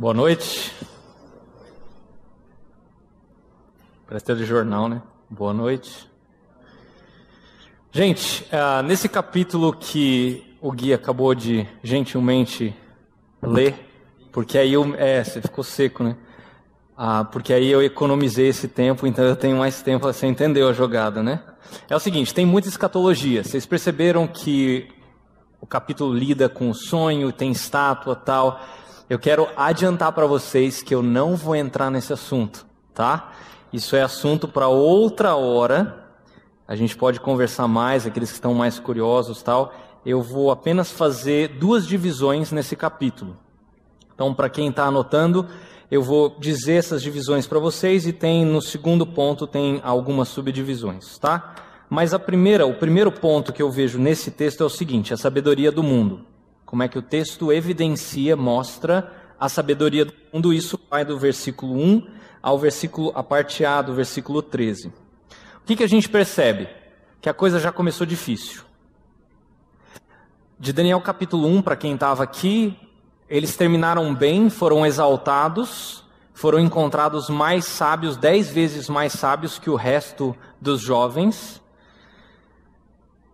Boa noite. Parece de jornal, né? Boa noite. Gente, uh, nesse capítulo que o Gui acabou de gentilmente ler, porque aí eu. É, você ficou seco, né? Ah, porque aí eu economizei esse tempo, então eu tenho mais tempo. Você entendeu a jogada, né? É o seguinte: tem muita escatologia. Vocês perceberam que o capítulo lida com o sonho, tem estátua tal. Eu quero adiantar para vocês que eu não vou entrar nesse assunto, tá? Isso é assunto para outra hora. A gente pode conversar mais, aqueles que estão mais curiosos, tal. Eu vou apenas fazer duas divisões nesse capítulo. Então, para quem está anotando, eu vou dizer essas divisões para vocês e tem no segundo ponto tem algumas subdivisões, tá? Mas a primeira, o primeiro ponto que eu vejo nesse texto é o seguinte: a sabedoria do mundo. Como é que o texto evidencia, mostra a sabedoria do mundo? Isso vai do versículo 1 ao versículo, a parte A do versículo 13. O que, que a gente percebe? Que a coisa já começou difícil. De Daniel capítulo 1, para quem estava aqui, eles terminaram bem, foram exaltados, foram encontrados mais sábios, dez vezes mais sábios que o resto dos jovens.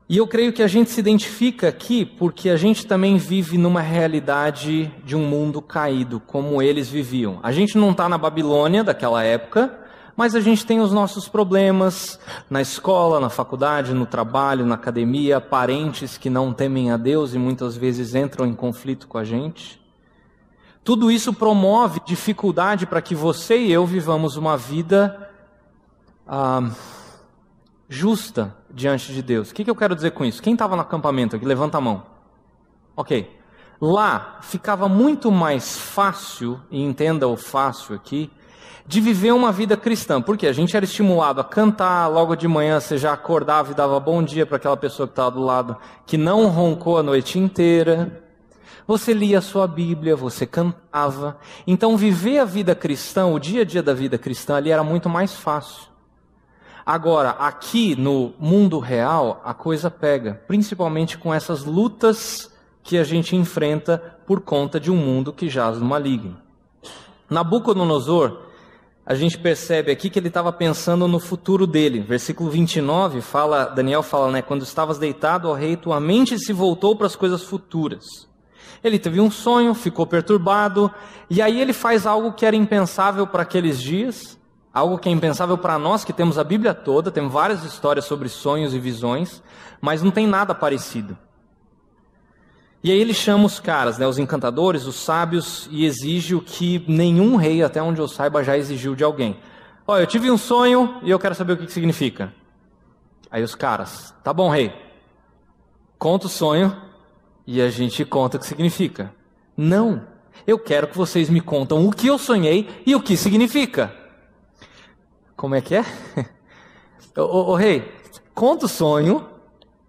E eu creio que a gente se identifica aqui porque a gente também vive numa realidade de um mundo caído, como eles viviam. A gente não está na Babilônia daquela época, mas a gente tem os nossos problemas na escola, na faculdade, no trabalho, na academia, parentes que não temem a Deus e muitas vezes entram em conflito com a gente. Tudo isso promove dificuldade para que você e eu vivamos uma vida. Ah, justa diante de Deus. O que, que eu quero dizer com isso? Quem estava no acampamento aqui? Levanta a mão. Ok. Lá ficava muito mais fácil, e entenda o fácil aqui, de viver uma vida cristã. Porque a gente era estimulado a cantar, logo de manhã você já acordava e dava bom dia para aquela pessoa que estava do lado, que não roncou a noite inteira. Você lia a sua Bíblia, você cantava. Então, viver a vida cristã, o dia a dia da vida cristã ali era muito mais fácil. Agora, aqui no mundo real, a coisa pega, principalmente com essas lutas que a gente enfrenta por conta de um mundo que jaz no maligno. Nabucodonosor, a gente percebe aqui que ele estava pensando no futuro dele. Versículo 29 fala, Daniel fala, né, quando estavas deitado, ó rei, tua mente se voltou para as coisas futuras. Ele teve um sonho, ficou perturbado, e aí ele faz algo que era impensável para aqueles dias. Algo que é impensável para nós que temos a Bíblia toda, tem várias histórias sobre sonhos e visões, mas não tem nada parecido. E aí ele chama os caras, né, os encantadores, os sábios, e exige o que nenhum rei, até onde eu saiba, já exigiu de alguém. Olha, eu tive um sonho e eu quero saber o que, que significa. Aí os caras, tá bom, rei, conta o sonho e a gente conta o que significa. Não, eu quero que vocês me contam o que eu sonhei e o que significa. Como é que é? ô, rei, conta o sonho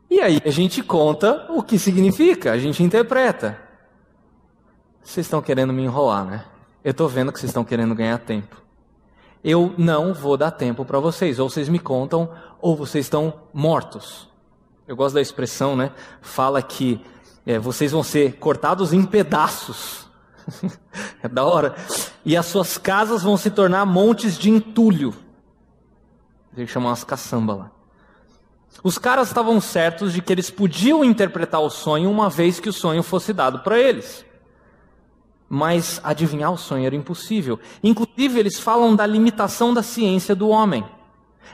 e aí a gente conta o que significa, a gente interpreta. Vocês estão querendo me enrolar, né? Eu estou vendo que vocês estão querendo ganhar tempo. Eu não vou dar tempo para vocês. Ou vocês me contam, ou vocês estão mortos. Eu gosto da expressão, né? Fala que é, vocês vão ser cortados em pedaços. é da hora. E as suas casas vão se tornar montes de entulho. Tem que chamar umas caçamba lá. Os caras estavam certos de que eles podiam interpretar o sonho uma vez que o sonho fosse dado para eles. Mas adivinhar o sonho era impossível. Inclusive, eles falam da limitação da ciência do homem.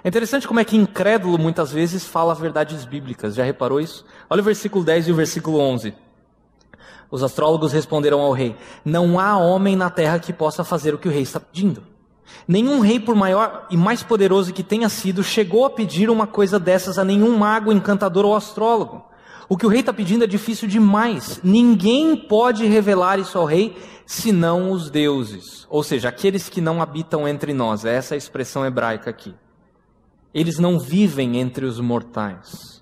É interessante como é que incrédulo muitas vezes fala verdades bíblicas. Já reparou isso? Olha o versículo 10 e o versículo 11. Os astrólogos responderam ao rei: Não há homem na terra que possa fazer o que o rei está pedindo. Nenhum rei, por maior e mais poderoso que tenha sido, chegou a pedir uma coisa dessas a nenhum mago, encantador ou astrólogo. O que o rei está pedindo é difícil demais. Ninguém pode revelar isso ao rei senão os deuses, ou seja, aqueles que não habitam entre nós. É essa a expressão hebraica aqui. Eles não vivem entre os mortais.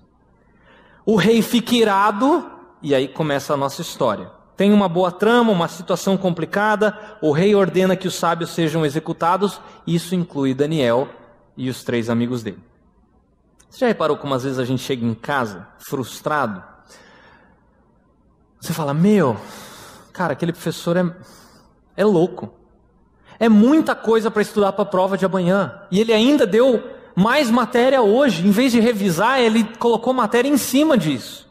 O rei fica irado, e aí começa a nossa história. Tem uma boa trama, uma situação complicada, o rei ordena que os sábios sejam executados, isso inclui Daniel e os três amigos dele. Você já reparou como às vezes a gente chega em casa frustrado? Você fala, meu, cara, aquele professor é. É louco. É muita coisa para estudar para a prova de amanhã. E ele ainda deu mais matéria hoje. Em vez de revisar, ele colocou matéria em cima disso.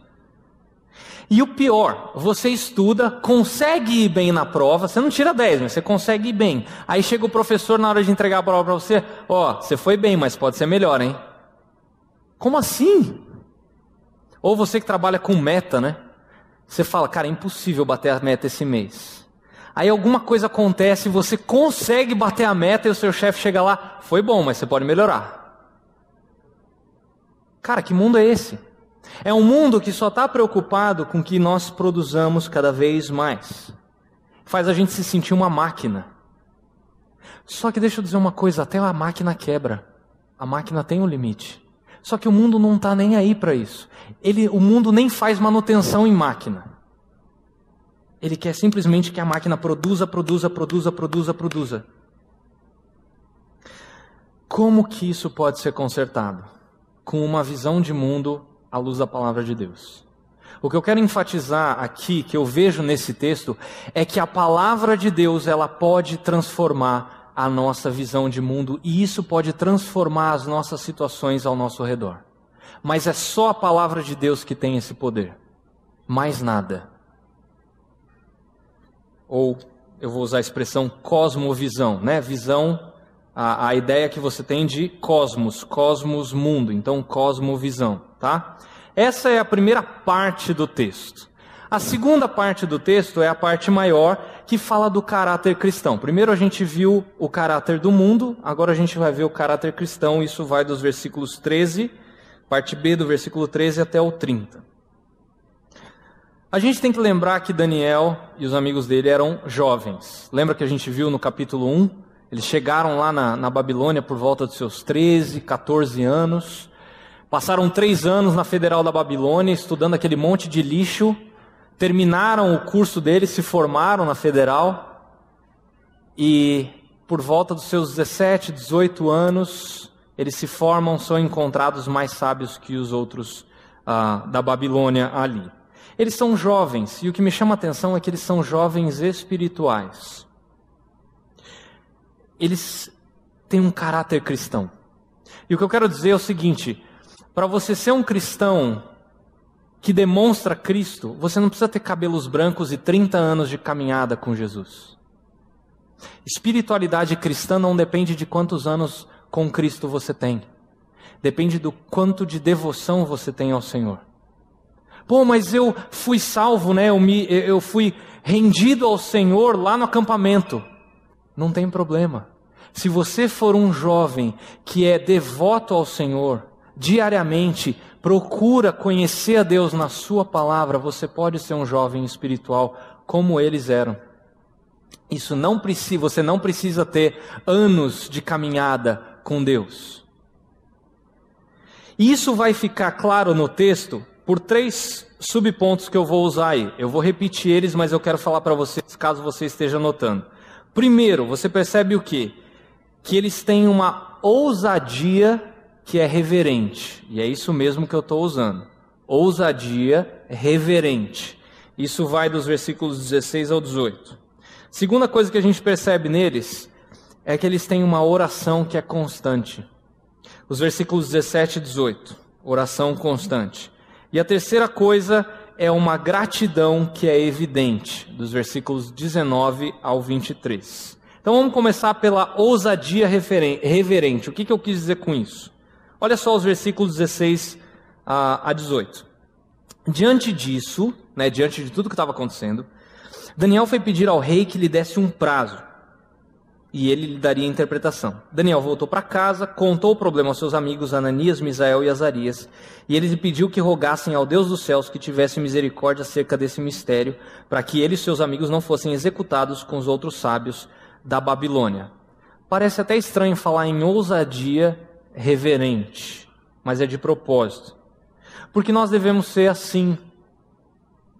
E o pior, você estuda, consegue ir bem na prova, você não tira 10, mas você consegue ir bem. Aí chega o professor na hora de entregar a prova para você, ó, oh, você foi bem, mas pode ser melhor, hein? Como assim? Ou você que trabalha com meta, né? Você fala, cara, é impossível bater a meta esse mês. Aí alguma coisa acontece, você consegue bater a meta e o seu chefe chega lá, foi bom, mas você pode melhorar. Cara, que mundo é esse? É um mundo que só está preocupado com que nós produzamos cada vez mais. Faz a gente se sentir uma máquina. Só que deixa eu dizer uma coisa: até a máquina quebra. A máquina tem um limite. Só que o mundo não está nem aí para isso. Ele, o mundo nem faz manutenção em máquina. Ele quer simplesmente que a máquina produza, produza, produza, produza, produza. Como que isso pode ser consertado? Com uma visão de mundo à luz da palavra de Deus. O que eu quero enfatizar aqui, que eu vejo nesse texto, é que a palavra de Deus ela pode transformar a nossa visão de mundo e isso pode transformar as nossas situações ao nosso redor. Mas é só a palavra de Deus que tem esse poder. Mais nada. Ou eu vou usar a expressão cosmovisão, né? Visão a, a ideia que você tem de cosmos, cosmos mundo, então cosmovisão, tá? Essa é a primeira parte do texto. A segunda parte do texto é a parte maior que fala do caráter cristão. Primeiro a gente viu o caráter do mundo, agora a gente vai ver o caráter cristão, isso vai dos versículos 13, parte B do versículo 13 até o 30. A gente tem que lembrar que Daniel e os amigos dele eram jovens. Lembra que a gente viu no capítulo 1 eles chegaram lá na, na Babilônia por volta dos seus 13, 14 anos. Passaram três anos na Federal da Babilônia, estudando aquele monte de lixo. Terminaram o curso deles, se formaram na Federal. E por volta dos seus 17, 18 anos, eles se formam, são encontrados mais sábios que os outros ah, da Babilônia ali. Eles são jovens, e o que me chama a atenção é que eles são jovens espirituais eles têm um caráter cristão. E o que eu quero dizer é o seguinte: para você ser um cristão que demonstra Cristo, você não precisa ter cabelos brancos e 30 anos de caminhada com Jesus. Espiritualidade cristã não depende de quantos anos com Cristo você tem. Depende do quanto de devoção você tem ao Senhor. Pô, mas eu fui salvo, né? Eu, me, eu fui rendido ao Senhor lá no acampamento não tem problema. Se você for um jovem que é devoto ao Senhor, diariamente procura conhecer a Deus na Sua palavra, você pode ser um jovem espiritual como eles eram. Isso não precisa, você não precisa ter anos de caminhada com Deus. Isso vai ficar claro no texto por três subpontos que eu vou usar aí. Eu vou repetir eles, mas eu quero falar para vocês caso você esteja anotando. Primeiro, você percebe o quê? Que eles têm uma ousadia que é reverente. E é isso mesmo que eu estou usando. Ousadia reverente. Isso vai dos versículos 16 ao 18. Segunda coisa que a gente percebe neles é que eles têm uma oração que é constante. Os versículos 17 e 18. Oração constante. E a terceira coisa é uma gratidão que é evidente, dos versículos 19 ao 23. Então vamos começar pela ousadia reverente. O que, que eu quis dizer com isso? Olha só os versículos 16 a 18. Diante disso, né, diante de tudo que estava acontecendo, Daniel foi pedir ao rei que lhe desse um prazo e ele lhe daria a interpretação. Daniel voltou para casa, contou o problema aos seus amigos Ananias, Misael e Azarias, e ele lhe pediu que rogassem ao Deus dos céus que tivesse misericórdia acerca desse mistério, para que ele e seus amigos não fossem executados com os outros sábios da Babilônia. Parece até estranho falar em ousadia reverente, mas é de propósito. Porque nós devemos ser assim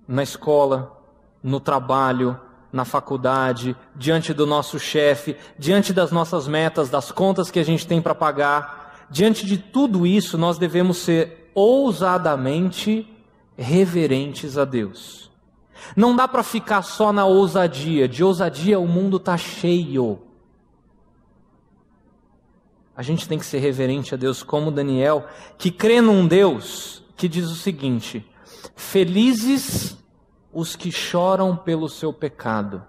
na escola, no trabalho, na faculdade, diante do nosso chefe, diante das nossas metas, das contas que a gente tem para pagar. Diante de tudo isso, nós devemos ser ousadamente reverentes a Deus. Não dá para ficar só na ousadia. De ousadia o mundo está cheio. A gente tem que ser reverente a Deus como Daniel, que crê num Deus que diz o seguinte: Felizes os que choram pelo seu pecado.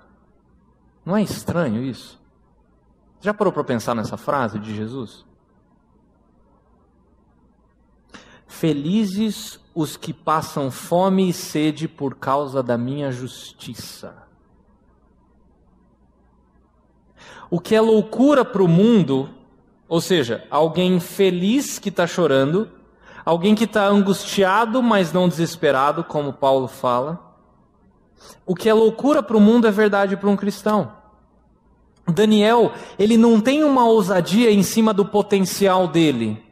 Não é estranho isso? Já parou para pensar nessa frase de Jesus? Felizes os que passam fome e sede por causa da minha justiça. O que é loucura para o mundo, ou seja, alguém feliz que está chorando, alguém que está angustiado, mas não desesperado, como Paulo fala. O que é loucura para o mundo é verdade para um cristão. Daniel, ele não tem uma ousadia em cima do potencial dele.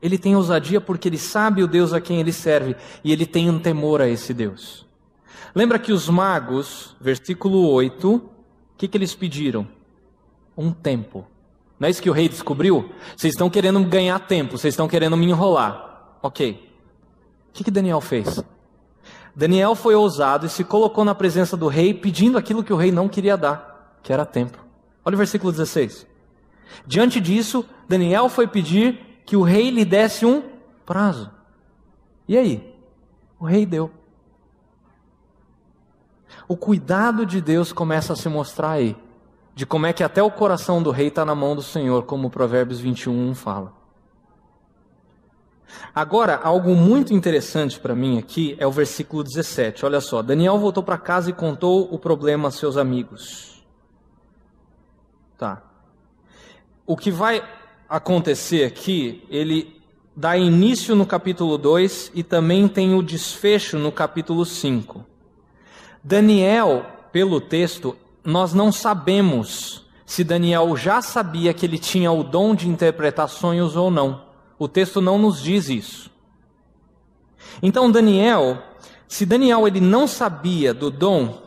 Ele tem ousadia porque ele sabe o Deus a quem ele serve e ele tem um temor a esse Deus. Lembra que os magos, versículo 8, o que, que eles pediram? Um tempo. Não é isso que o rei descobriu? Vocês estão querendo ganhar tempo, vocês estão querendo me enrolar. Ok. O que, que Daniel fez? Daniel foi ousado e se colocou na presença do rei pedindo aquilo que o rei não queria dar, que era tempo. Olha o versículo 16. Diante disso, Daniel foi pedir que o rei lhe desse um prazo. E aí? O rei deu. O cuidado de Deus começa a se mostrar aí, de como é que até o coração do rei está na mão do Senhor, como Provérbios 21 fala. Agora, algo muito interessante para mim aqui é o versículo 17. Olha só, Daniel voltou para casa e contou o problema a seus amigos. Tá. O que vai acontecer aqui, ele dá início no capítulo 2 e também tem o desfecho no capítulo 5. Daniel, pelo texto, nós não sabemos se Daniel já sabia que ele tinha o dom de interpretar sonhos ou não. O texto não nos diz isso. Então Daniel, se Daniel ele não sabia do dom,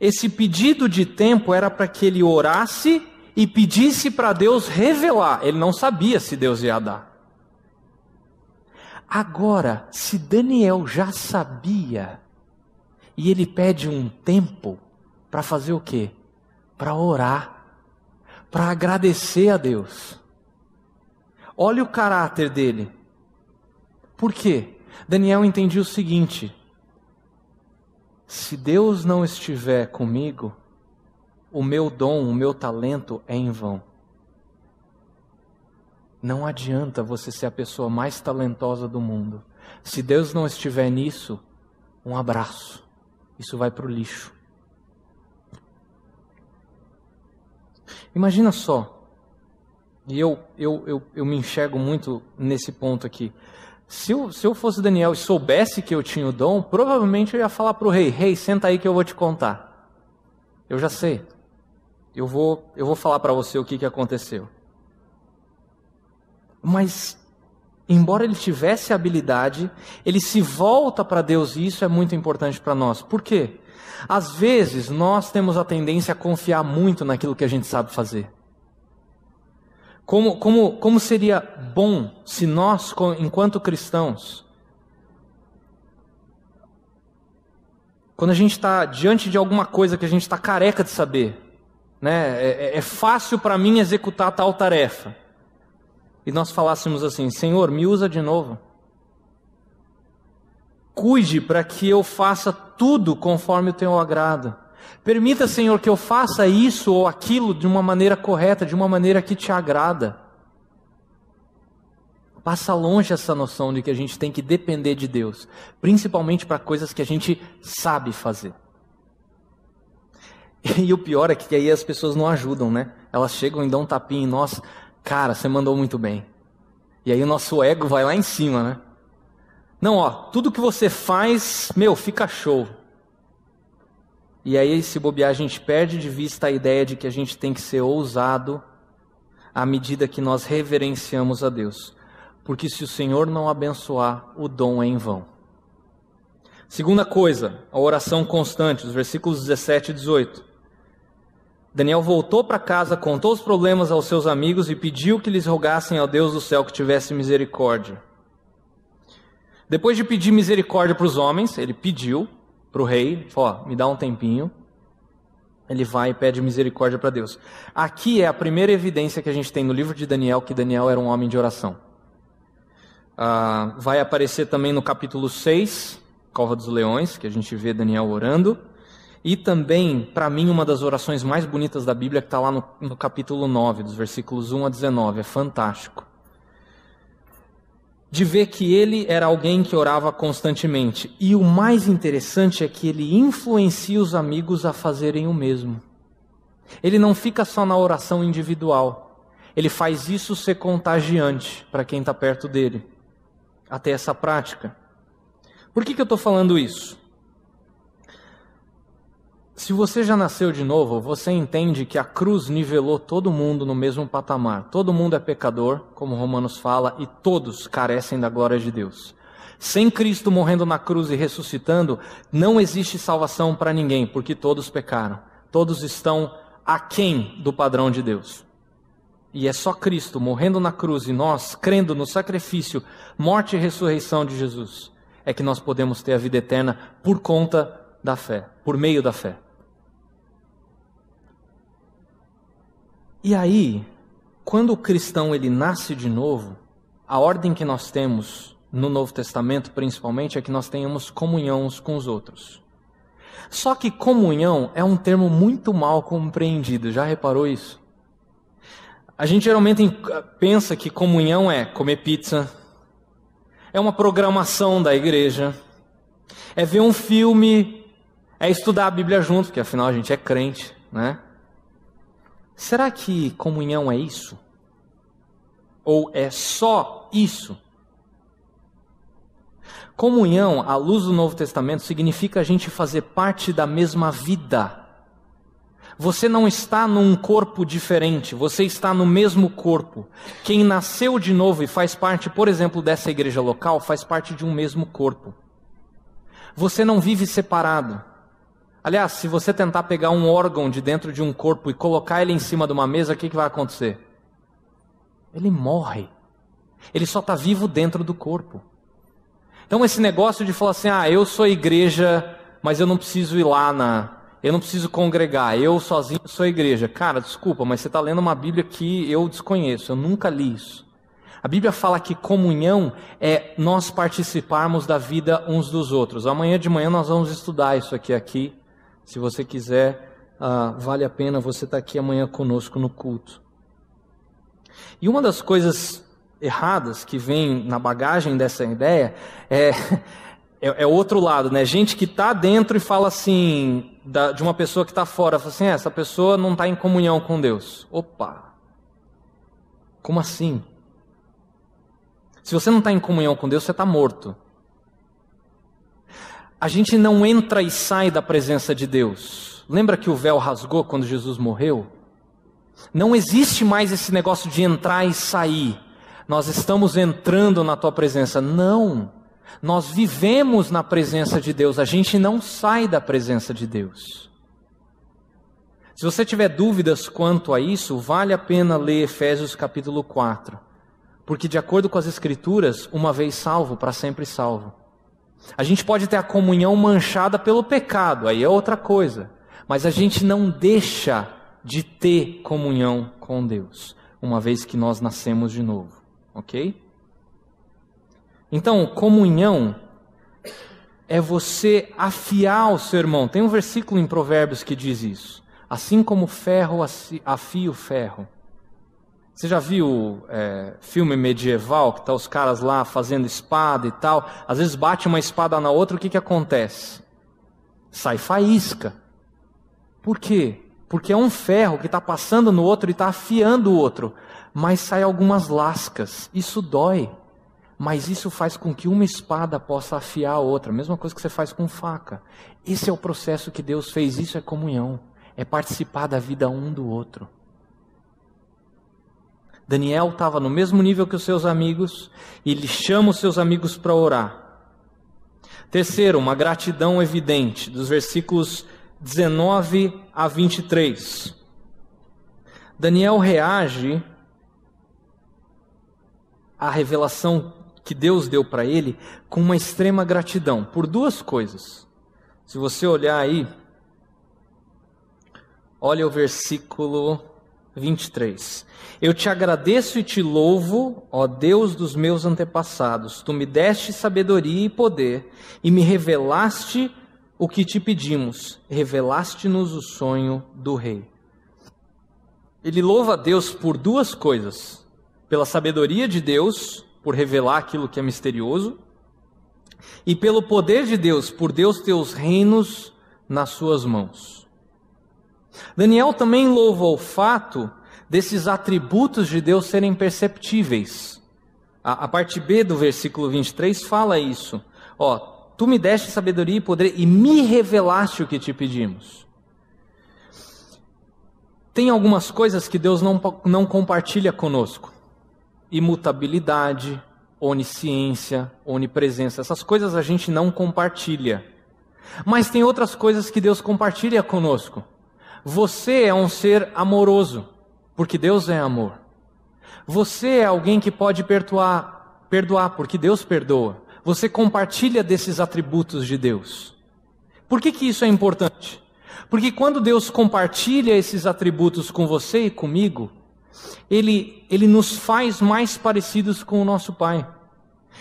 esse pedido de tempo era para que ele orasse e pedisse para Deus revelar. Ele não sabia se Deus ia dar. Agora, se Daniel já sabia, e ele pede um tempo para fazer o quê? Para orar, para agradecer a Deus. Olha o caráter dele. Por quê? Daniel entendia o seguinte: se Deus não estiver comigo, o meu dom, o meu talento é em vão. Não adianta você ser a pessoa mais talentosa do mundo. Se Deus não estiver nisso, um abraço. Isso vai para o lixo. Imagina só, e eu, eu, eu, eu me enxergo muito nesse ponto aqui. Se eu, se eu fosse Daniel e soubesse que eu tinha o dom, provavelmente eu ia falar para o rei: Rei, senta aí que eu vou te contar. Eu já sei. Eu vou, eu vou falar para você o que, que aconteceu. Mas, embora ele tivesse habilidade, ele se volta para Deus e isso é muito importante para nós. Por quê? Às vezes nós temos a tendência a confiar muito naquilo que a gente sabe fazer. Como, como, como seria bom se nós, enquanto cristãos, quando a gente está diante de alguma coisa que a gente está careca de saber, né? É, é, é fácil para mim executar tal tarefa. E nós falássemos assim: Senhor, me usa de novo. Cuide para que eu faça tudo conforme o teu agrado. Permita, Senhor, que eu faça isso ou aquilo de uma maneira correta, de uma maneira que te agrada. Passa longe essa noção de que a gente tem que depender de Deus, principalmente para coisas que a gente sabe fazer. E o pior é que aí as pessoas não ajudam, né? Elas chegam e dão um tapinha em nós. Cara, você mandou muito bem. E aí o nosso ego vai lá em cima, né? Não, ó, tudo que você faz, meu, fica show. E aí, se bobear, a gente perde de vista a ideia de que a gente tem que ser ousado à medida que nós reverenciamos a Deus. Porque se o Senhor não abençoar, o dom é em vão. Segunda coisa, a oração constante, os versículos 17 e 18. Daniel voltou para casa, contou os problemas aos seus amigos e pediu que lhes rogassem ao Deus do céu que tivesse misericórdia. Depois de pedir misericórdia para os homens, ele pediu, para o rei, fala, me dá um tempinho. Ele vai e pede misericórdia para Deus. Aqui é a primeira evidência que a gente tem no livro de Daniel que Daniel era um homem de oração. Ah, vai aparecer também no capítulo 6, Cova dos Leões, que a gente vê Daniel orando. E também, para mim, uma das orações mais bonitas da Bíblia, que está lá no, no capítulo 9, dos versículos 1 a 19. É fantástico de ver que ele era alguém que orava constantemente. E o mais interessante é que ele influencia os amigos a fazerem o mesmo. Ele não fica só na oração individual, ele faz isso ser contagiante para quem está perto dele, até essa prática. Por que, que eu estou falando isso? Se você já nasceu de novo, você entende que a cruz nivelou todo mundo no mesmo patamar. Todo mundo é pecador, como Romanos fala, e todos carecem da glória de Deus. Sem Cristo morrendo na cruz e ressuscitando, não existe salvação para ninguém, porque todos pecaram. Todos estão aquém do padrão de Deus. E é só Cristo morrendo na cruz e nós, crendo no sacrifício, morte e ressurreição de Jesus, é que nós podemos ter a vida eterna por conta da fé, por meio da fé. E aí, quando o cristão ele nasce de novo, a ordem que nós temos no Novo Testamento, principalmente, é que nós tenhamos comunhão uns com os outros. Só que comunhão é um termo muito mal compreendido, já reparou isso? A gente geralmente pensa que comunhão é comer pizza, é uma programação da igreja, é ver um filme, é estudar a Bíblia junto, porque afinal a gente é crente, né? Será que comunhão é isso? Ou é só isso? Comunhão, à luz do Novo Testamento, significa a gente fazer parte da mesma vida. Você não está num corpo diferente, você está no mesmo corpo. Quem nasceu de novo e faz parte, por exemplo, dessa igreja local, faz parte de um mesmo corpo. Você não vive separado. Aliás, se você tentar pegar um órgão de dentro de um corpo e colocar ele em cima de uma mesa, o que, que vai acontecer? Ele morre. Ele só está vivo dentro do corpo. Então, esse negócio de falar assim: ah, eu sou igreja, mas eu não preciso ir lá na. Eu não preciso congregar, eu sozinho sou igreja. Cara, desculpa, mas você está lendo uma Bíblia que eu desconheço, eu nunca li isso. A Bíblia fala que comunhão é nós participarmos da vida uns dos outros. Amanhã de manhã nós vamos estudar isso aqui aqui se você quiser, ah, vale a pena você estar tá aqui amanhã conosco no culto. E uma das coisas erradas que vem na bagagem dessa ideia é, é, é outro lado, né? Gente que está dentro e fala assim, da, de uma pessoa que está fora, fala assim, é, essa pessoa não está em comunhão com Deus. Opa! Como assim? Se você não está em comunhão com Deus, você está morto. A gente não entra e sai da presença de Deus. Lembra que o véu rasgou quando Jesus morreu? Não existe mais esse negócio de entrar e sair. Nós estamos entrando na tua presença. Não. Nós vivemos na presença de Deus. A gente não sai da presença de Deus. Se você tiver dúvidas quanto a isso, vale a pena ler Efésios capítulo 4. Porque, de acordo com as Escrituras, uma vez salvo, para sempre salvo. A gente pode ter a comunhão manchada pelo pecado, aí é outra coisa. Mas a gente não deixa de ter comunhão com Deus, uma vez que nós nascemos de novo, ok? Então, comunhão é você afiar o seu irmão. Tem um versículo em Provérbios que diz isso. Assim como ferro afia o ferro. Você já viu é, filme medieval que tá os caras lá fazendo espada e tal? Às vezes bate uma espada na outra, o que, que acontece? Sai faísca. Por quê? Porque é um ferro que está passando no outro e está afiando o outro. Mas sai algumas lascas. Isso dói. Mas isso faz com que uma espada possa afiar a outra. Mesma coisa que você faz com faca. Esse é o processo que Deus fez. Isso é comunhão. É participar da vida um do outro. Daniel estava no mesmo nível que os seus amigos e ele chama os seus amigos para orar. Terceiro, uma gratidão evidente, dos versículos 19 a 23. Daniel reage à revelação que Deus deu para ele com uma extrema gratidão, por duas coisas. Se você olhar aí, olha o versículo 23. Eu te agradeço e te louvo, ó Deus dos meus antepassados. Tu me deste sabedoria e poder, e me revelaste o que te pedimos. Revelaste-nos o sonho do rei. Ele louva a Deus por duas coisas: pela sabedoria de Deus, por revelar aquilo que é misterioso, e pelo poder de Deus, por Deus ter os reinos nas suas mãos. Daniel também louva o fato desses atributos de Deus serem perceptíveis. A, a parte B do versículo 23 fala isso. Ó, tu me deste sabedoria e poder e me revelaste o que te pedimos. Tem algumas coisas que Deus não, não compartilha conosco: imutabilidade, onisciência, onipresença. Essas coisas a gente não compartilha. Mas tem outras coisas que Deus compartilha conosco. Você é um ser amoroso, porque Deus é amor. Você é alguém que pode perdoar, perdoar, porque Deus perdoa. Você compartilha desses atributos de Deus. Por que, que isso é importante? Porque quando Deus compartilha esses atributos com você e comigo, ele, ele nos faz mais parecidos com o nosso Pai.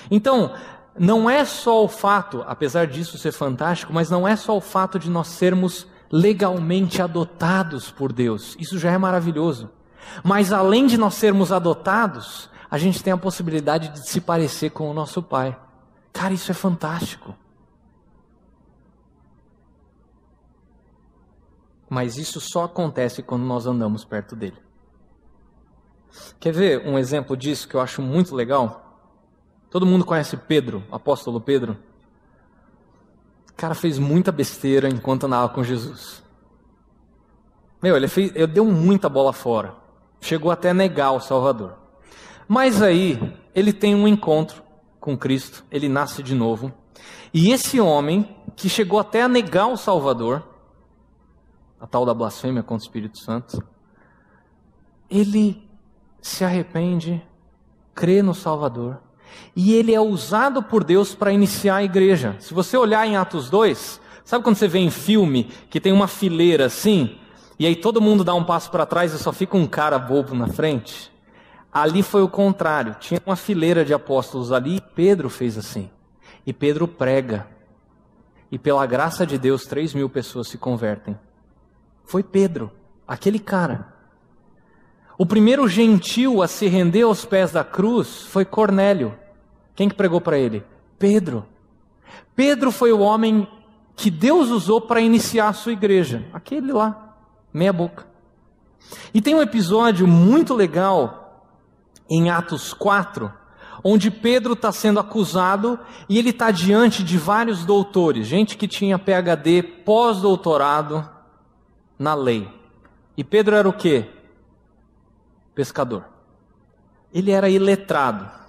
Então, não é só o fato, apesar disso ser fantástico, mas não é só o fato de nós sermos legalmente adotados por Deus. Isso já é maravilhoso. Mas além de nós sermos adotados, a gente tem a possibilidade de se parecer com o nosso Pai. Cara, isso é fantástico. Mas isso só acontece quando nós andamos perto dele. Quer ver um exemplo disso que eu acho muito legal? Todo mundo conhece Pedro, apóstolo Pedro? O cara fez muita besteira enquanto andava com Jesus. Meu, ele, fez, ele deu muita bola fora. Chegou até a negar o Salvador. Mas aí, ele tem um encontro com Cristo, ele nasce de novo. E esse homem, que chegou até a negar o Salvador, a tal da blasfêmia contra o Espírito Santo, ele se arrepende, crê no Salvador, e ele é usado por Deus para iniciar a igreja. Se você olhar em Atos 2, sabe quando você vê em filme que tem uma fileira assim, e aí todo mundo dá um passo para trás e só fica um cara bobo na frente? Ali foi o contrário, tinha uma fileira de apóstolos ali, e Pedro fez assim. E Pedro prega. E pela graça de Deus, três mil pessoas se convertem. Foi Pedro, aquele cara. O primeiro gentil a se render aos pés da cruz foi Cornélio. Quem que pregou para ele? Pedro. Pedro foi o homem que Deus usou para iniciar a sua igreja. Aquele lá, meia boca. E tem um episódio muito legal em Atos 4, onde Pedro está sendo acusado e ele está diante de vários doutores, gente que tinha PhD, pós-doutorado na lei. E Pedro era o quê? Pescador. Ele era iletrado.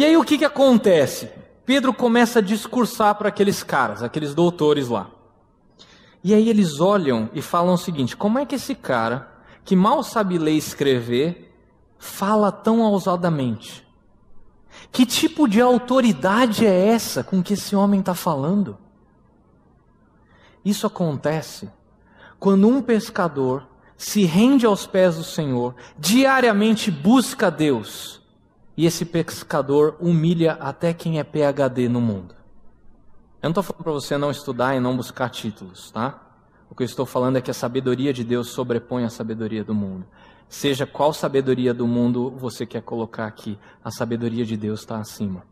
E aí o que, que acontece? Pedro começa a discursar para aqueles caras, aqueles doutores lá. E aí eles olham e falam o seguinte: como é que esse cara, que mal sabe ler e escrever, fala tão ousadamente? Que tipo de autoridade é essa com que esse homem está falando? Isso acontece quando um pescador se rende aos pés do Senhor, diariamente busca Deus e esse pescador humilha até quem é PhD no mundo. Eu não estou falando para você não estudar e não buscar títulos, tá? O que eu estou falando é que a sabedoria de Deus sobrepõe a sabedoria do mundo. Seja qual sabedoria do mundo você quer colocar aqui, a sabedoria de Deus está acima.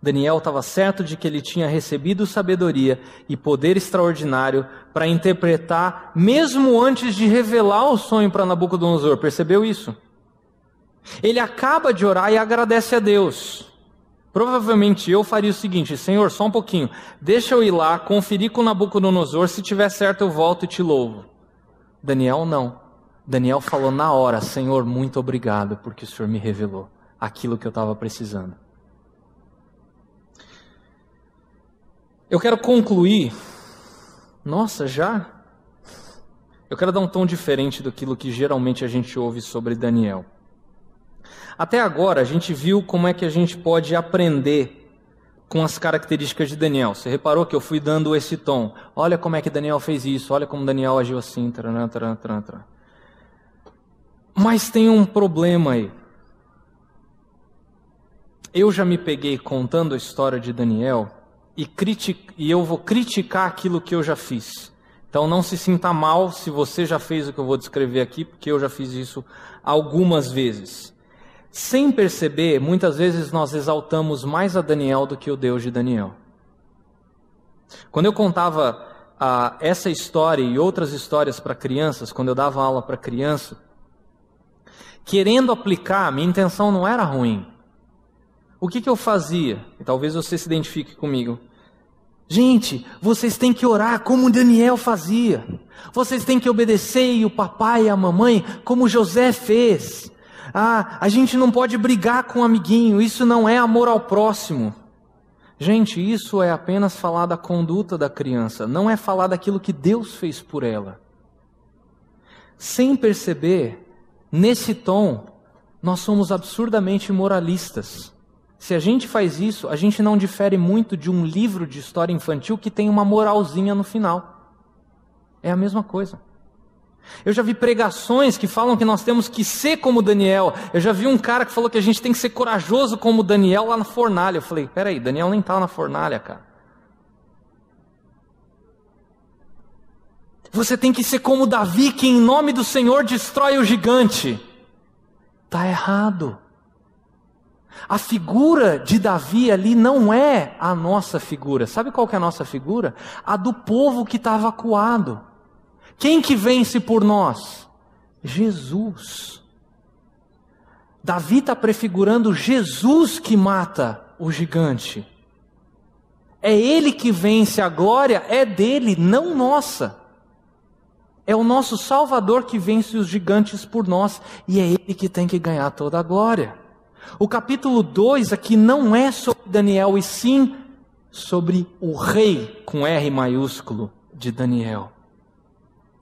Daniel estava certo de que ele tinha recebido sabedoria e poder extraordinário para interpretar, mesmo antes de revelar o sonho para Nabucodonosor. Percebeu isso? Ele acaba de orar e agradece a Deus. Provavelmente eu faria o seguinte: Senhor, só um pouquinho, deixa eu ir lá, conferir com Nabucodonosor, se tiver certo eu volto e te louvo. Daniel não. Daniel falou na hora: Senhor, muito obrigado, porque o Senhor me revelou aquilo que eu estava precisando. Eu quero concluir. Nossa, já? Eu quero dar um tom diferente do que geralmente a gente ouve sobre Daniel. Até agora a gente viu como é que a gente pode aprender com as características de Daniel. Você reparou que eu fui dando esse tom. Olha como é que Daniel fez isso, olha como Daniel agiu assim. Taran, taran, taran, taran. Mas tem um problema aí. Eu já me peguei contando a história de Daniel e, e eu vou criticar aquilo que eu já fiz. Então não se sinta mal se você já fez o que eu vou descrever aqui, porque eu já fiz isso algumas vezes. Sem perceber, muitas vezes nós exaltamos mais a Daniel do que o Deus de Daniel. Quando eu contava ah, essa história e outras histórias para crianças, quando eu dava aula para criança, querendo aplicar, minha intenção não era ruim. O que, que eu fazia? E talvez você se identifique comigo. Gente, vocês têm que orar como Daniel fazia. Vocês têm que obedecer o papai e a mamãe como José fez. Ah, a gente não pode brigar com o um amiguinho, isso não é amor ao próximo. Gente, isso é apenas falar da conduta da criança, não é falar daquilo que Deus fez por ela. Sem perceber, nesse tom, nós somos absurdamente moralistas. Se a gente faz isso, a gente não difere muito de um livro de história infantil que tem uma moralzinha no final. É a mesma coisa. Eu já vi pregações que falam que nós temos que ser como Daniel. Eu já vi um cara que falou que a gente tem que ser corajoso como Daniel lá na fornalha. Eu falei, peraí, Daniel nem estava tá na fornalha, cara. Você tem que ser como Davi, que em nome do Senhor destrói o gigante. Está errado. A figura de Davi ali não é a nossa figura. Sabe qual que é a nossa figura? A do povo que estava acuado. Quem que vence por nós? Jesus. Davi está prefigurando Jesus que mata o gigante. É ele que vence, a glória é dele, não nossa. É o nosso Salvador que vence os gigantes por nós, e é ele que tem que ganhar toda a glória. O capítulo 2 aqui não é sobre Daniel, e sim sobre o rei, com R maiúsculo, de Daniel.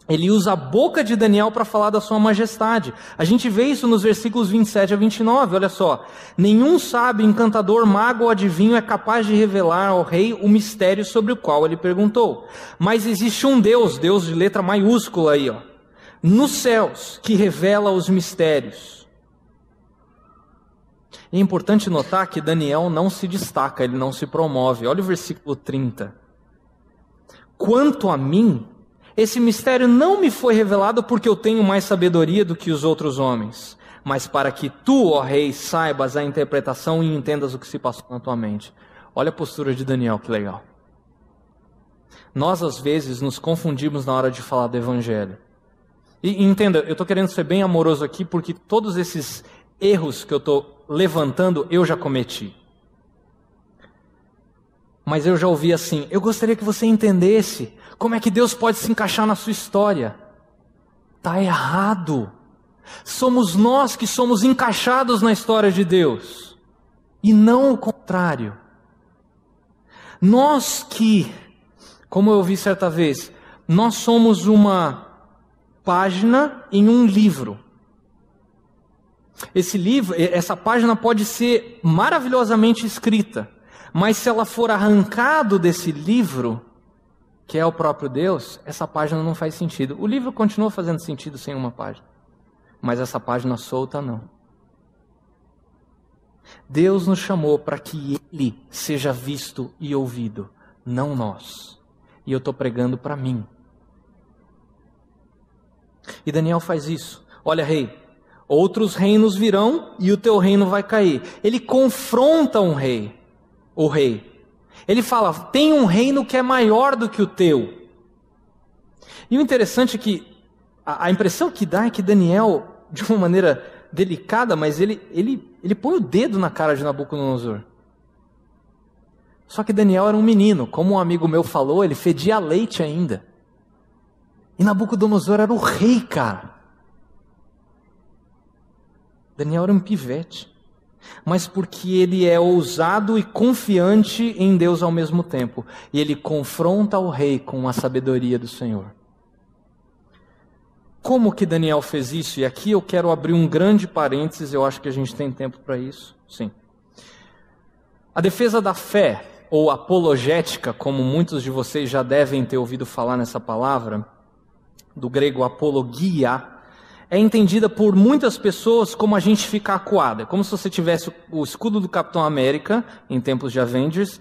Ele usa a boca de Daniel para falar da sua majestade. A gente vê isso nos versículos 27 a 29, olha só. Nenhum sábio, encantador, mago ou adivinho é capaz de revelar ao rei o mistério sobre o qual ele perguntou. Mas existe um Deus, Deus de letra maiúscula aí, ó, nos céus, que revela os mistérios. É importante notar que Daniel não se destaca, ele não se promove. Olha o versículo 30. Quanto a mim, esse mistério não me foi revelado porque eu tenho mais sabedoria do que os outros homens, mas para que tu, ó rei, saibas a interpretação e entendas o que se passou na tua mente. Olha a postura de Daniel, que legal. Nós, às vezes, nos confundimos na hora de falar do Evangelho. E, entenda, eu estou querendo ser bem amoroso aqui porque todos esses erros que eu estou levantando eu já cometi. Mas eu já ouvi assim: eu gostaria que você entendesse como é que Deus pode se encaixar na sua história. Está errado. Somos nós que somos encaixados na história de Deus, e não o contrário. Nós que, como eu ouvi certa vez, nós somos uma página em um livro. Esse livro, essa página pode ser maravilhosamente escrita, mas se ela for arrancado desse livro, que é o próprio Deus, essa página não faz sentido. O livro continua fazendo sentido sem uma página, mas essa página solta não. Deus nos chamou para que Ele seja visto e ouvido, não nós. E eu estou pregando para mim. E Daniel faz isso. Olha, rei, Outros reinos virão e o teu reino vai cair. Ele confronta um rei, o rei. Ele fala: tem um reino que é maior do que o teu. E o interessante é que a, impressão que dá é que Daniel, de uma maneira delicada, mas ele, ele, ele põe o dedo na cara de Nabucodonosor. Só que Daniel era um menino, como um amigo meu falou, ele fedia leite ainda. E Nabucodonosor era o rei, cara. Daniel era um pivete, mas porque ele é ousado e confiante em Deus ao mesmo tempo, e ele confronta o rei com a sabedoria do Senhor. Como que Daniel fez isso? E aqui eu quero abrir um grande parênteses, eu acho que a gente tem tempo para isso. Sim. A defesa da fé ou apologética, como muitos de vocês já devem ter ouvido falar nessa palavra, do grego apologia, é entendida por muitas pessoas como a gente ficar acuada. É como se você tivesse o escudo do Capitão América em tempos de Avengers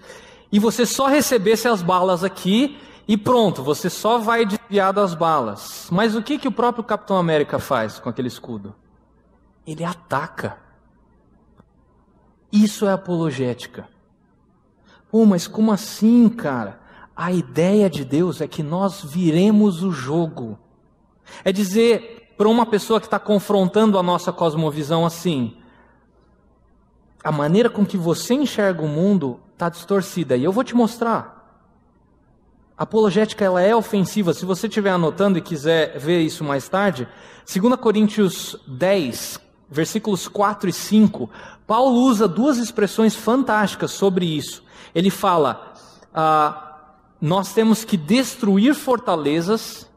e você só recebesse as balas aqui e pronto, você só vai desviar das balas. Mas o que, que o próprio Capitão América faz com aquele escudo? Ele ataca. Isso é apologética. Pô, mas como assim, cara? A ideia de Deus é que nós viremos o jogo. É dizer, para uma pessoa que está confrontando a nossa cosmovisão assim, a maneira com que você enxerga o mundo está distorcida. E eu vou te mostrar. A apologética ela é ofensiva. Se você estiver anotando e quiser ver isso mais tarde, 2 Coríntios 10, versículos 4 e 5, Paulo usa duas expressões fantásticas sobre isso. Ele fala: ah, nós temos que destruir fortalezas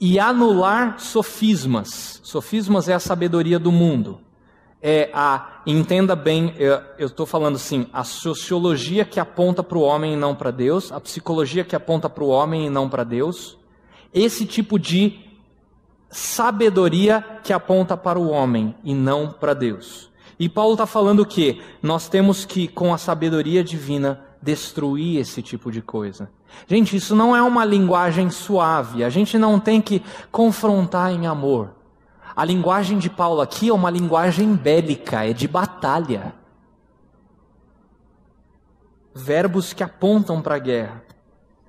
e anular sofismas. Sofismas é a sabedoria do mundo. É a, entenda bem, eu estou falando assim, a sociologia que aponta para o homem e não para Deus, a psicologia que aponta para o homem e não para Deus, esse tipo de sabedoria que aponta para o homem e não para Deus. E Paulo está falando que? Nós temos que, com a sabedoria divina, destruir esse tipo de coisa. Gente, isso não é uma linguagem suave, a gente não tem que confrontar em amor. A linguagem de Paulo aqui é uma linguagem bélica, é de batalha. Verbos que apontam para a guerra.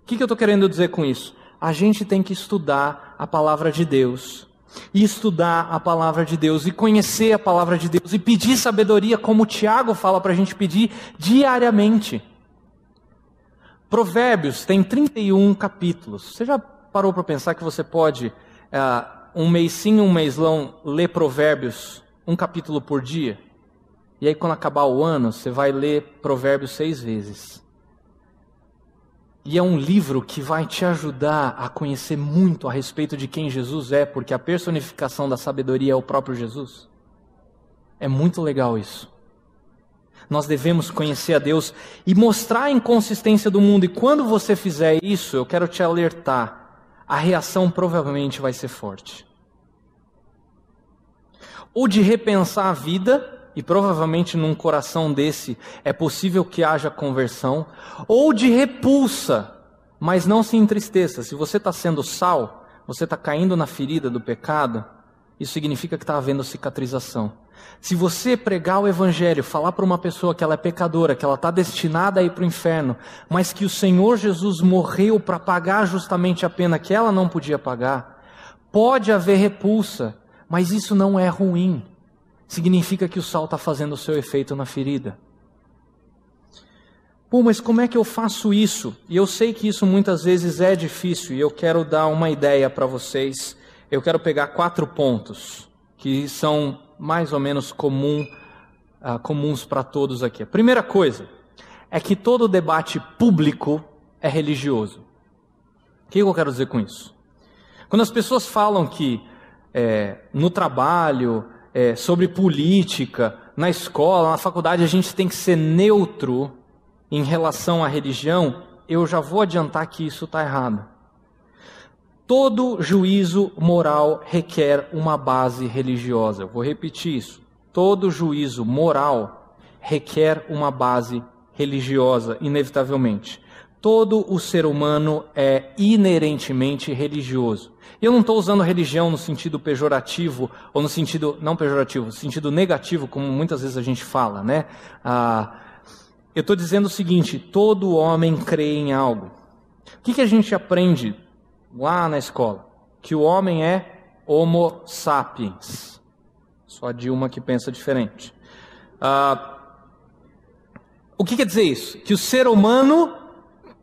O que, que eu estou querendo dizer com isso? A gente tem que estudar a palavra de Deus, e estudar a palavra de Deus, e conhecer a palavra de Deus, e pedir sabedoria, como o Tiago fala para a gente pedir diariamente. Provérbios tem 31 capítulos. Você já parou para pensar que você pode, uh, um mês sim, um mês não, ler Provérbios um capítulo por dia? E aí, quando acabar o ano, você vai ler Provérbios seis vezes. E é um livro que vai te ajudar a conhecer muito a respeito de quem Jesus é, porque a personificação da sabedoria é o próprio Jesus. É muito legal isso. Nós devemos conhecer a Deus e mostrar a inconsistência do mundo. E quando você fizer isso, eu quero te alertar: a reação provavelmente vai ser forte. Ou de repensar a vida, e provavelmente num coração desse é possível que haja conversão, ou de repulsa, mas não se entristeça. Se você está sendo sal, você está caindo na ferida do pecado, isso significa que está havendo cicatrização. Se você pregar o Evangelho, falar para uma pessoa que ela é pecadora, que ela está destinada a ir para o inferno, mas que o Senhor Jesus morreu para pagar justamente a pena que ela não podia pagar, pode haver repulsa, mas isso não é ruim. Significa que o sal está fazendo o seu efeito na ferida. Pô, mas como é que eu faço isso? E eu sei que isso muitas vezes é difícil, e eu quero dar uma ideia para vocês. Eu quero pegar quatro pontos que são mais ou menos comum, uh, comuns para todos aqui. A primeira coisa é que todo debate público é religioso. O que eu quero dizer com isso? Quando as pessoas falam que é, no trabalho, é, sobre política, na escola, na faculdade, a gente tem que ser neutro em relação à religião, eu já vou adiantar que isso está errado. Todo juízo moral requer uma base religiosa. Eu vou repetir isso. Todo juízo moral requer uma base religiosa, inevitavelmente. Todo o ser humano é inerentemente religioso. Eu não estou usando religião no sentido pejorativo, ou no sentido, não pejorativo, no sentido negativo, como muitas vezes a gente fala, né? Ah, eu estou dizendo o seguinte: todo homem crê em algo. O que, que a gente aprende lá na escola, que o homem é Homo sapiens. Só a Dilma que pensa diferente. Ah, o que quer dizer isso? Que o ser humano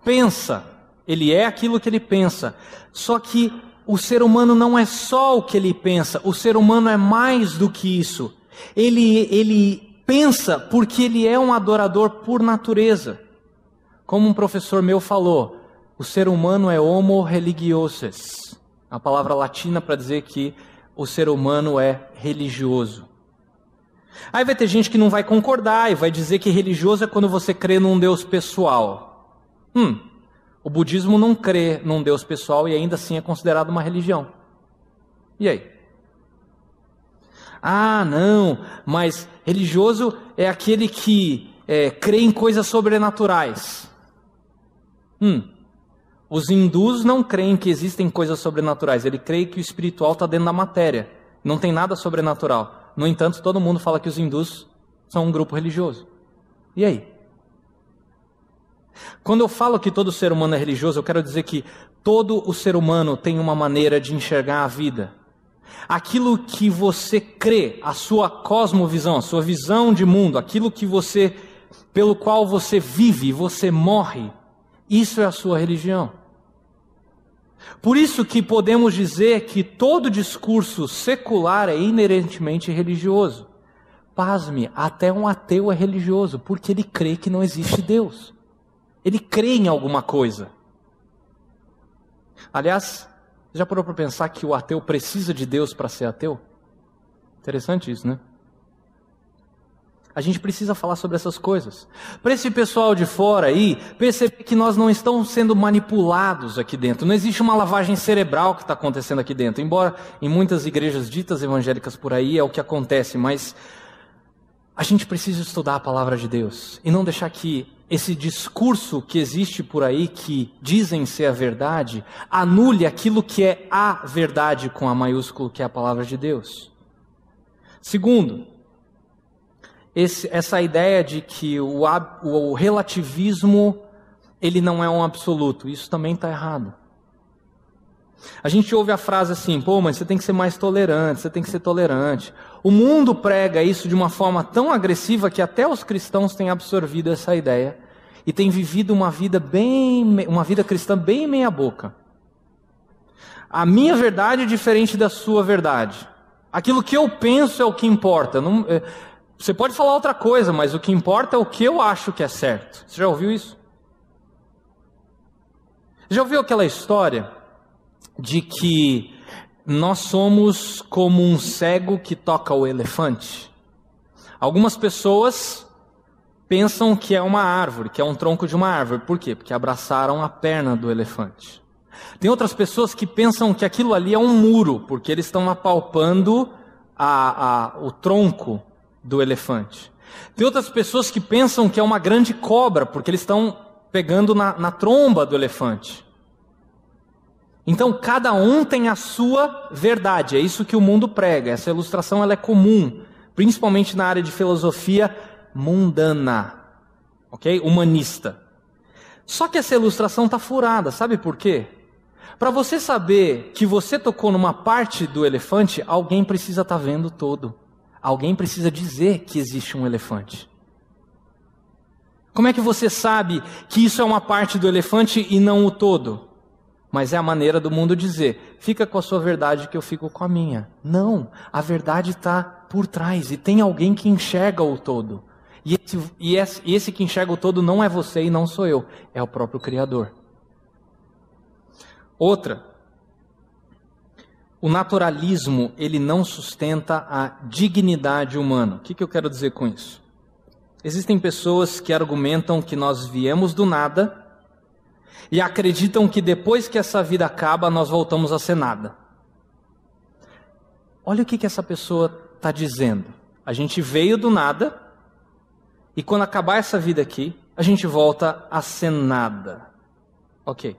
pensa, ele é aquilo que ele pensa. Só que o ser humano não é só o que ele pensa, o ser humano é mais do que isso. Ele, ele pensa porque ele é um adorador por natureza. Como um professor meu falou, o ser humano é homo religiosus, a palavra latina para dizer que o ser humano é religioso. Aí vai ter gente que não vai concordar e vai dizer que religioso é quando você crê num Deus pessoal. Hum, o budismo não crê num Deus pessoal e ainda assim é considerado uma religião. E aí? Ah, não, mas religioso é aquele que é, crê em coisas sobrenaturais. Hum, os hindus não creem que existem coisas sobrenaturais, ele crê que o espiritual está dentro da matéria, não tem nada sobrenatural. No entanto, todo mundo fala que os hindus são um grupo religioso. E aí? Quando eu falo que todo ser humano é religioso, eu quero dizer que todo o ser humano tem uma maneira de enxergar a vida. Aquilo que você crê, a sua cosmovisão, a sua visão de mundo, aquilo que você pelo qual você vive, você morre, isso é a sua religião. Por isso que podemos dizer que todo discurso secular é inerentemente religioso. Pasme, até um ateu é religioso, porque ele crê que não existe Deus. Ele crê em alguma coisa. Aliás, já parou para pensar que o ateu precisa de Deus para ser ateu? Interessante isso, né? A gente precisa falar sobre essas coisas. Para esse pessoal de fora aí, perceber que nós não estamos sendo manipulados aqui dentro. Não existe uma lavagem cerebral que está acontecendo aqui dentro. Embora em muitas igrejas ditas evangélicas por aí é o que acontece, mas a gente precisa estudar a palavra de Deus e não deixar que esse discurso que existe por aí, que dizem ser a verdade, anule aquilo que é a verdade com a maiúsculo, que é a palavra de Deus. Segundo, esse, essa ideia de que o, o relativismo ele não é um absoluto. Isso também está errado. A gente ouve a frase assim, pô, mas você tem que ser mais tolerante, você tem que ser tolerante. O mundo prega isso de uma forma tão agressiva que até os cristãos têm absorvido essa ideia e têm vivido uma vida bem, uma vida cristã bem meia boca. A minha verdade é diferente da sua verdade. Aquilo que eu penso é o que importa. Não, é, você pode falar outra coisa, mas o que importa é o que eu acho que é certo. Você já ouviu isso? Já ouviu aquela história de que nós somos como um cego que toca o elefante? Algumas pessoas pensam que é uma árvore, que é um tronco de uma árvore. Por quê? Porque abraçaram a perna do elefante. Tem outras pessoas que pensam que aquilo ali é um muro, porque eles estão apalpando a, a, o tronco do elefante. Tem outras pessoas que pensam que é uma grande cobra, porque eles estão pegando na, na tromba do elefante. Então, cada um tem a sua verdade, é isso que o mundo prega. Essa ilustração ela é comum, principalmente na área de filosofia mundana, ok? Humanista. Só que essa ilustração está furada, sabe por quê? Para você saber que você tocou numa parte do elefante, alguém precisa estar tá vendo todo alguém precisa dizer que existe um elefante. Como é que você sabe que isso é uma parte do elefante e não o todo? Mas é a maneira do mundo dizer: fica com a sua verdade que eu fico com a minha. Não, a verdade está por trás e tem alguém que enxerga o todo. E esse, e, esse, que enxerga o todo não é você e não sou eu, é o próprio Criador. Outra, o naturalismo ele não sustenta a dignidade humana. O que, que eu quero dizer com isso? Existem pessoas que argumentam que nós viemos do nada e acreditam que depois que essa vida acaba, nós voltamos a ser nada. Olha o que, que essa pessoa está dizendo. A gente veio do nada e quando acabar essa vida aqui, a gente volta a ser nada. Ok.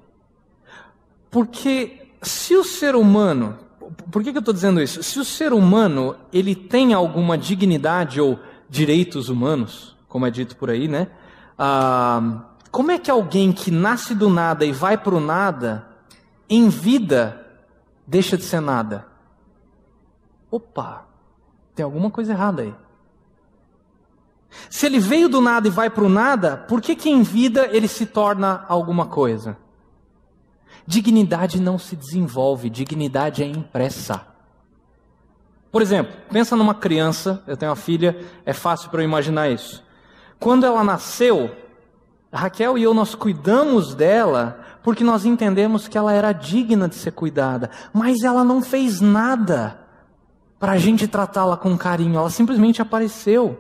Porque se o ser humano por que, que eu estou dizendo isso? Se o ser humano ele tem alguma dignidade ou direitos humanos, como é dito por aí, né? Ah, como é que alguém que nasce do nada e vai para o nada, em vida, deixa de ser nada? Opa, tem alguma coisa errada aí. Se ele veio do nada e vai para o nada, por que, que em vida ele se torna alguma coisa? Dignidade não se desenvolve, dignidade é impressa. Por exemplo, pensa numa criança, eu tenho uma filha, é fácil para eu imaginar isso. Quando ela nasceu, Raquel e eu nós cuidamos dela porque nós entendemos que ela era digna de ser cuidada, mas ela não fez nada para a gente tratá-la com carinho, ela simplesmente apareceu.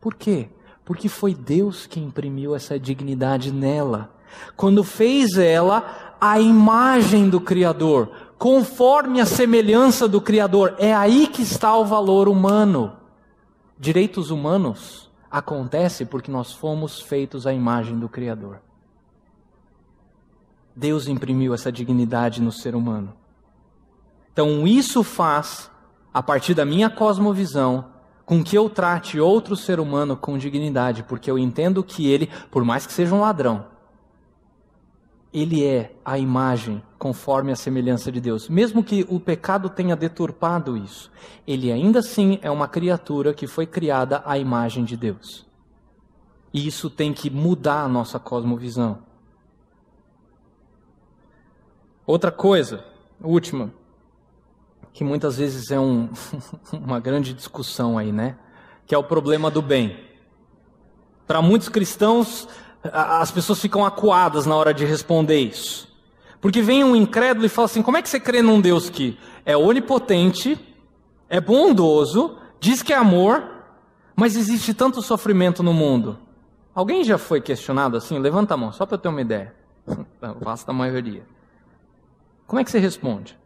Por quê? Porque foi Deus que imprimiu essa dignidade nela. Quando fez ela a imagem do Criador, conforme a semelhança do Criador, é aí que está o valor humano. Direitos humanos acontece porque nós fomos feitos à imagem do Criador. Deus imprimiu essa dignidade no ser humano. Então, isso faz, a partir da minha cosmovisão, com que eu trate outro ser humano com dignidade, porque eu entendo que ele, por mais que seja um ladrão, ele é a imagem conforme a semelhança de Deus. Mesmo que o pecado tenha deturpado isso, ele ainda assim é uma criatura que foi criada à imagem de Deus. E isso tem que mudar a nossa cosmovisão. Outra coisa, última, que muitas vezes é um, uma grande discussão aí, né? Que é o problema do bem. Para muitos cristãos, as pessoas ficam acuadas na hora de responder isso. Porque vem um incrédulo e fala assim: como é que você crê num Deus que é onipotente, é bondoso, diz que é amor, mas existe tanto sofrimento no mundo? Alguém já foi questionado assim? Levanta a mão, só para eu ter uma ideia. A maioria. Como é que você responde?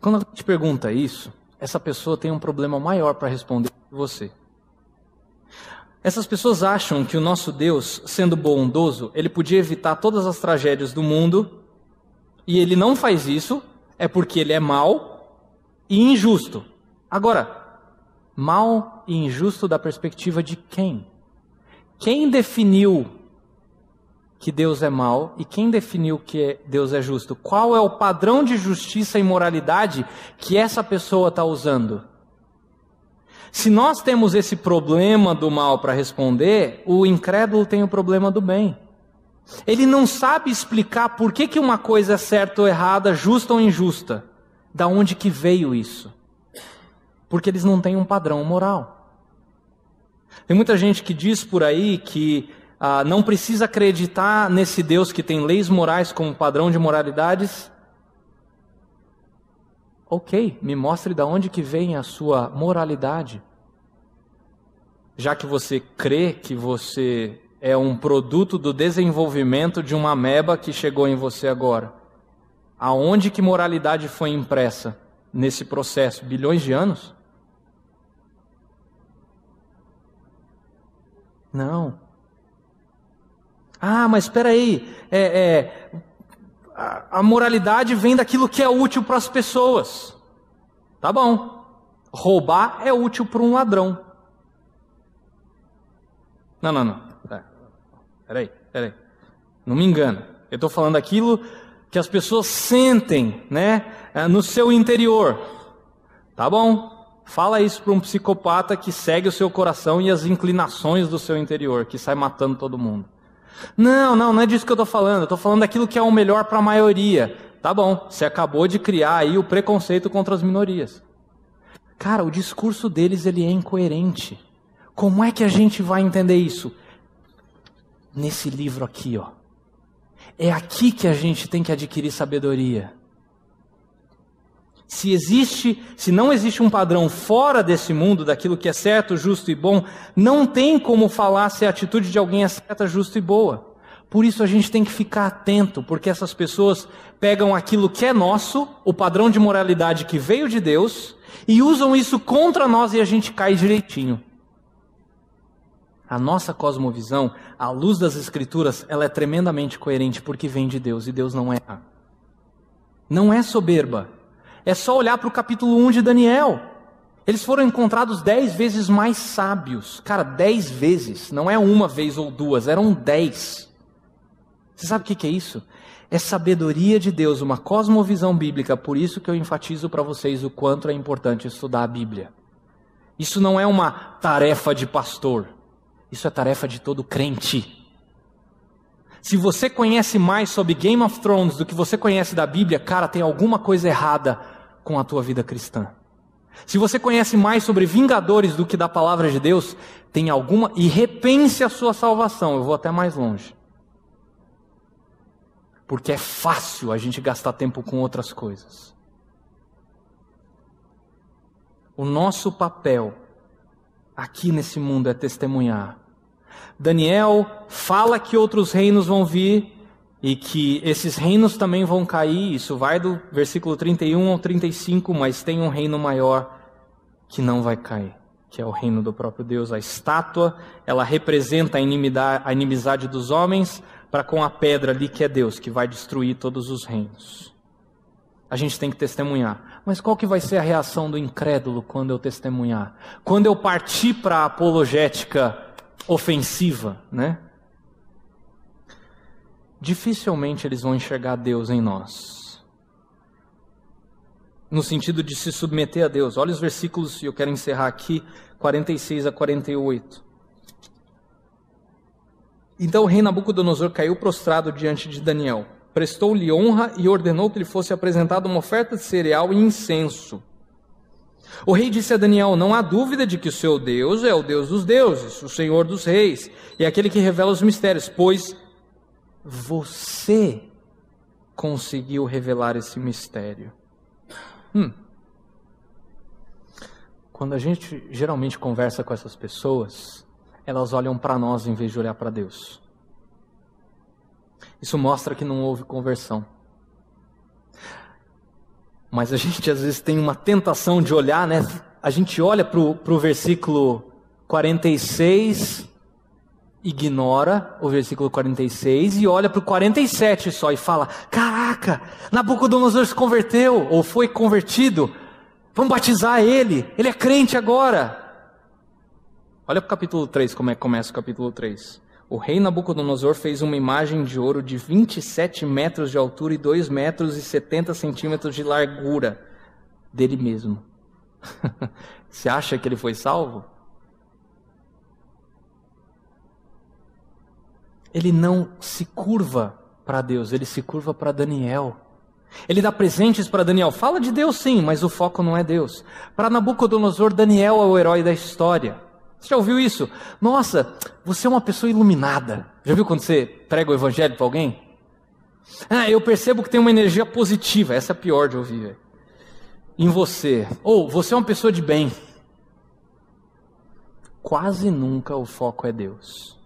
Quando a gente pergunta isso, essa pessoa tem um problema maior para responder que você. Essas pessoas acham que o nosso Deus, sendo bondoso, ele podia evitar todas as tragédias do mundo, e ele não faz isso, é porque ele é mau e injusto. Agora, mal e injusto da perspectiva de quem? Quem definiu que Deus é mau e quem definiu que Deus é justo? Qual é o padrão de justiça e moralidade que essa pessoa está usando? Se nós temos esse problema do mal para responder, o incrédulo tem o problema do bem. Ele não sabe explicar por que, que uma coisa é certa ou errada, justa ou injusta. Da onde que veio isso? Porque eles não têm um padrão moral. Tem muita gente que diz por aí que ah, não precisa acreditar nesse Deus que tem leis morais como padrão de moralidades. Ok, me mostre de onde que vem a sua moralidade. Já que você crê que você é um produto do desenvolvimento de uma ameba que chegou em você agora. Aonde que moralidade foi impressa nesse processo? Bilhões de anos? Não. Ah, mas espera aí, é, é, a, moralidade vem daquilo que é útil para as pessoas. Tá bom. Roubar é útil para um ladrão. Não, não, não. Peraí, peraí. Não me engana. Eu estou falando aquilo que as pessoas sentem, né, é, no seu interior. Tá bom. Fala isso para um psicopata que segue o seu coração e as inclinações do seu interior, que sai matando todo mundo. Não, não, não é disso que eu estou falando. Eu estou falando daquilo que é o melhor para a maioria. Tá bom, você acabou de criar aí o preconceito contra as minorias. Cara, o discurso deles ele é incoerente. Como é que a gente vai entender isso? Nesse livro aqui, ó. É aqui que a gente tem que adquirir sabedoria. Se existe, se não existe um padrão fora desse mundo, daquilo que é certo, justo e bom, não tem como falar se a atitude de alguém é certa, justa e boa. Por isso a gente tem que ficar atento, porque essas pessoas pegam aquilo que é nosso, o padrão de moralidade que veio de Deus, e usam isso contra nós e a gente cai direitinho. A nossa cosmovisão, à luz das Escrituras, ela é tremendamente coerente porque vem de Deus e Deus não erra. Não é soberba, é só olhar para o capítulo 1 de Daniel. Eles foram encontrados dez vezes mais sábios. Cara, dez vezes. Não é uma vez ou duas, eram dez. Você sabe o que é isso? É sabedoria de Deus, uma cosmovisão bíblica. Por isso que eu enfatizo para vocês o quanto é importante estudar a Bíblia. Isso não é uma tarefa de pastor. Isso é tarefa de todo crente. Se você conhece mais sobre Game of Thrones do que você conhece da Bíblia, cara, tem alguma coisa errada com a tua vida cristã. Se você conhece mais sobre Vingadores do que da palavra de Deus, tem alguma. E repense a sua salvação. Eu vou até mais longe. porque é fácil a gente gastar tempo com outras coisas. O nosso papel aqui nesse mundo é testemunhar. Daniel fala que outros reinos vão vir e que esses reinos também vão cair. Isso vai do versículo 31 ao 35, mas tem um reino maior que não vai cair, que é o reino do próprio Deus. A estátua, ela representa a inimizade, a inimizade dos homens para com a pedra ali que é Deus, que vai destruir todos os reinos. A gente tem que testemunhar. Mas qual que vai ser a reação do incrédulo quando eu testemunhar? Quando eu partir para a apologética ofensiva, né? Dificilmente eles vão enxergar Deus em nós. No sentido de se submeter a Deus. Olha os versículos, e eu quero encerrar aqui, 46 a 48. Então o rei Nabucodonosor caiu prostrado diante de Daniel prestou-lhe honra e ordenou que lhe fosse apresentada uma oferta de cereal e incenso. O rei disse a Daniel: Não há dúvida de que o seu Deus é o Deus dos deuses, o Senhor dos reis, e aquele que revela os mistérios, pois você conseguiu revelar esse mistério. Hum. Quando a gente geralmente conversa com essas pessoas, elas olham para nós em vez de olhar para Deus. Isso mostra que não houve conversão. Mas a gente às vezes tem uma tentação de olhar, né? A gente olha para o versículo 46, ignora o versículo 46 e olha para o 47 só e fala: Caraca, Nabucodonosor se converteu ou foi convertido. Vamos batizar ele, ele é crente agora. Olha para o capítulo 3, como é que começa o capítulo 3. O rei Nabucodonosor fez uma imagem de ouro de 27 metros de altura e 2 metros e 70 centímetros de largura dele mesmo. Você acha que ele foi salvo? Ele não se curva para Deus, ele se curva para Daniel. Ele dá presentes para Daniel. Fala de Deus sim, mas o foco não é Deus. Para Nabucodonosor, Daniel é o herói da história. Você já ouviu isso? Nossa, você é uma pessoa iluminada. Já viu quando você prega o evangelho para alguém? Ah, eu percebo que tem uma energia positiva. Essa é a pior de ouvir. Em você. Ou você é uma pessoa de bem. Quase nunca o foco é Deus.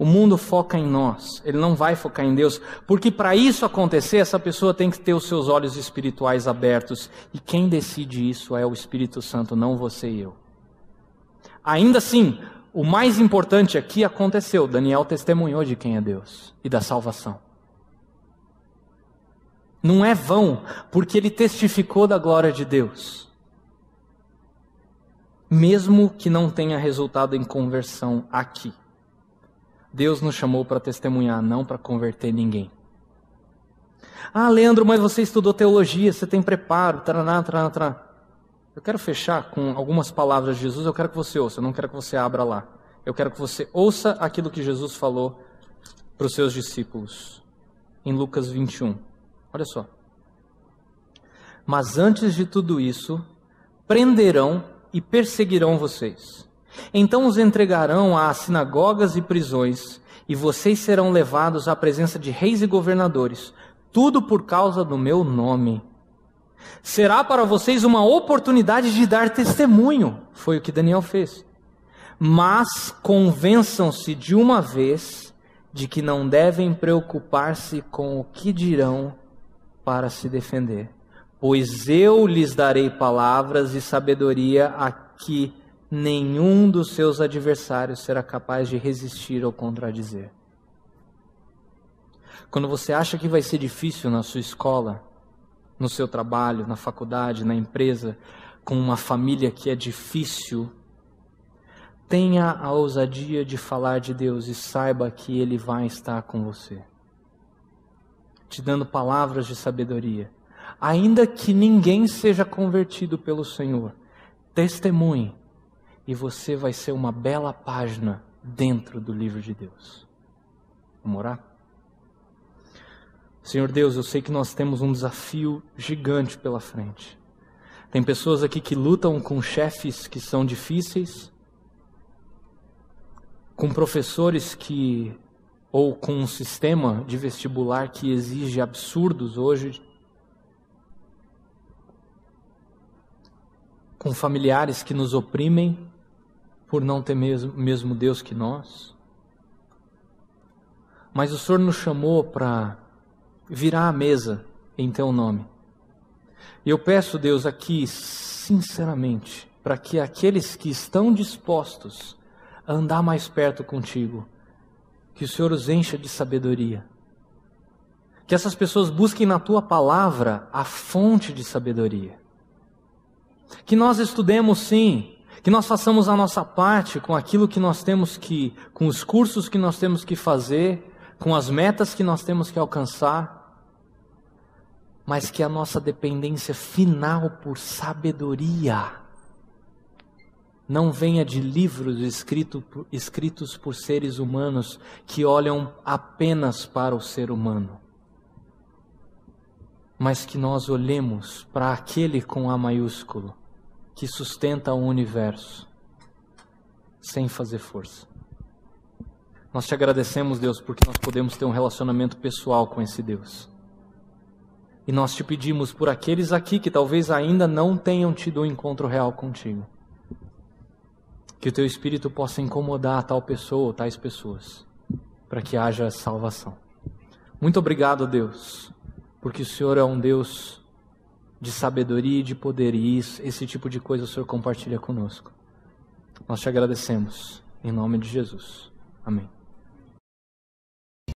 O mundo foca em nós, ele não vai focar em Deus, porque para isso acontecer, essa pessoa tem que ter os seus olhos espirituais abertos, e quem decide isso é o Espírito Santo, não você e eu. Ainda assim, o mais importante aqui aconteceu: Daniel testemunhou de quem é Deus e da salvação. Não é vão, porque ele testificou da glória de Deus. Mesmo que não tenha resultado em conversão aqui. Deus nos chamou para testemunhar, não para converter ninguém. Ah, Leandro, mas você estudou teologia, você tem preparo, taraná, taraná, taraná. Eu quero fechar com algumas palavras de Jesus, eu quero que você ouça, eu não quero que você abra lá. Eu quero que você ouça aquilo que Jesus falou para os seus discípulos, em Lucas 21. Olha só. Mas antes de tudo isso, prenderão e perseguirão vocês. Então os entregarão às sinagogas e prisões, e vocês serão levados à presença de reis e governadores, tudo por causa do meu nome. Será para vocês uma oportunidade de dar testemunho, foi o que Daniel fez. Mas convençam-se de uma vez de que não devem preocupar-se com o que dirão para se defender, pois eu lhes darei palavras e sabedoria a que nenhum dos seus adversários será capaz de resistir ou contradizer. Quando você acha que vai ser difícil na sua escola, no seu trabalho, na faculdade, na empresa, com uma família que é difícil, tenha a ousadia de falar de Deus e saiba que Ele vai estar com você, te dando palavras de sabedoria. Ainda que ninguém seja convertido pelo Senhor, testemunhe e você vai ser uma bela página dentro do livro de Deus. Vamos orar? Senhor Deus, eu sei que nós temos um desafio gigante pela frente. Tem pessoas aqui que lutam com chefes que são difíceis, com professores que ou com um sistema de vestibular que exige absurdos hoje, com familiares que nos oprimem por não ter mesmo, mesmo Deus que nós. Mas o Senhor nos chamou para virar a mesa em Teu nome. E eu peço, Deus, aqui, sinceramente, para que aqueles que estão dispostos a andar mais perto contigo, que o Senhor os encha de sabedoria. Que essas pessoas busquem na tua palavra a fonte de sabedoria. Que nós estudemos sim, que nós façamos a nossa parte com aquilo que nós temos que, com os cursos que nós temos que fazer, com as metas que nós temos que alcançar, mas que a nossa dependência final por sabedoria não venha de livros escrito, escritos por seres humanos que olham apenas para o ser humano, mas que nós olhemos para aquele com A maiúsculo que sustenta o universo sem fazer força. Nós te agradecemos, Deus, porque nós podemos ter um relacionamento pessoal com esse Deus. E nós te pedimos por aqueles aqui que talvez ainda não tenham tido um encontro real contigo que o teu espírito possa incomodar tal pessoa ou tais pessoas, para que haja salvação. Muito obrigado, Deus, porque o Senhor é um Deus de sabedoria e de poder, e isso, esse tipo de coisa o Senhor compartilha conosco. Nós te agradecemos, em nome de Jesus. Amém.